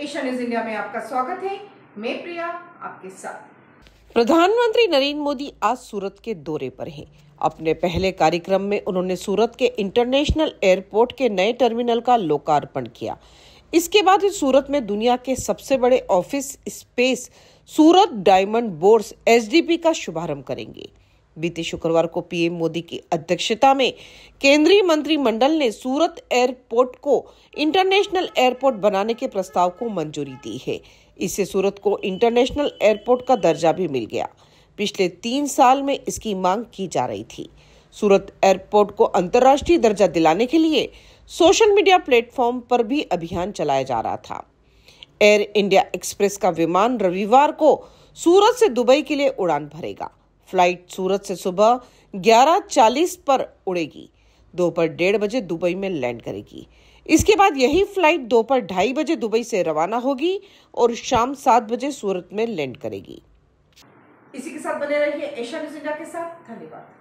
Asia news India में आपका स्वागत है। मैं प्रिया, आपके साथ। प्रधानमंत्री नरेंद्र मोदी आज सूरत के दौरे पर हैं। अपने पहले कार्यक्रम में उन्होंने सूरत के इंटरनेशनल एयरपोर्ट के नए टर्मिनल का लोकार्पण किया। इसके बाद सूरत में दुनिया के सबसे बड़े office space, Surat diamond bourse SDP का शुभारंभ करेंगे। बीते शुक्रवार को पीएम मोदी की अध्यक्षता में केंद्रीय मंत्रिमंडल ने सूरत एयरपोर्ट को इंटरनेशनल एयरपोर्ट बनाने के प्रस्ताव को मंजूरी दी है। इससे सूरत को इंटरनेशनल एयरपोर्ट का दर्जा भी मिल गया। पिछले तीन साल में इसकी मांग की जा रही थी। सूरत एयरपोर्ट को अंतर्राष्ट्रीय दर्जा दिलाने के लिए सोशल मीडिया प्लेटफॉर्म पर भी अभियान चलाया जा रहा था। एयर इंडिया एक्सप्रेस का विमान रविवार को सूरत से दुबई के लिए उड़ान भरेगा। फ़्लाइट सूरत से सुबह 11:40 पर उड़ेगी। दोपहर डेढ़ बजे दुबई में लैंड करेगी। इसके बाद यही फ़्लाइट दोपहर ढाई बजे दुबई से रवाना होगी और शाम सात बजे सूरत में लैंड करेगी। इसी के साथ बने रहिए एशिया न्यूज़ इंडिया के साथ। धन्यवाद।